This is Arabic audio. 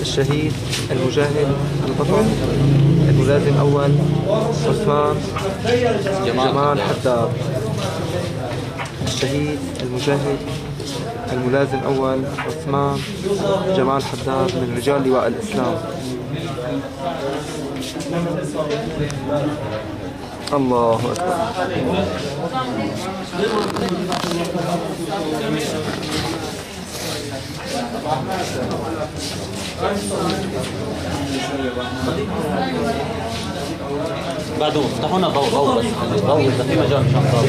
الشهيد المجاهد البطل الملازم أول عثمان جمال. حداد. الشهيد المجاهد الملازم أول عثمان جمال حداد من رجال لواء الإسلام. الله أكبر. بعده افتحوا لنا ضوء ضوء ضوء إذا في مجال مشان ضوء